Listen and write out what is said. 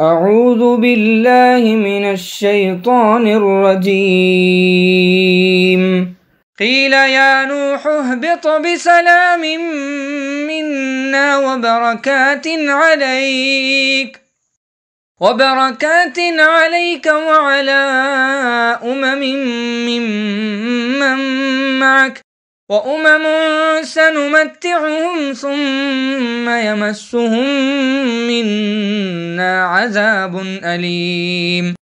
أعوذ بالله من الشيطان الرجيم. قيل يا نوح اهبط بسلام منا وبركات عليك وبركات عليك وعلى أمم وأمم سنمتعهم ثم يمسهم منا عذاب أليم